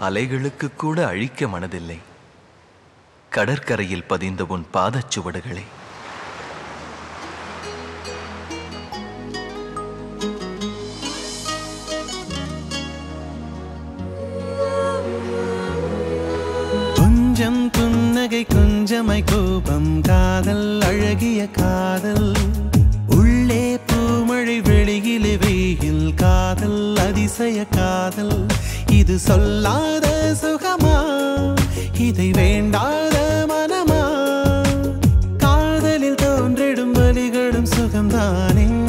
அலைகளுக்கு கூட அழிக்க மனதில்லை. கடற்கரையில் பதிந்த உன் பாதச்சுவடுகளை. ஆண்மை கோபம் காதல் அழகிய காதல். உள்ளே பூமழை வெளியிலே வெயில் காதல் அதிசய காதல். இது சொல்லாத சுகமா? இதை வேண்டாத மனமா? காதலில் தோன்றிடும் வழிகளும் சுகம்தானே?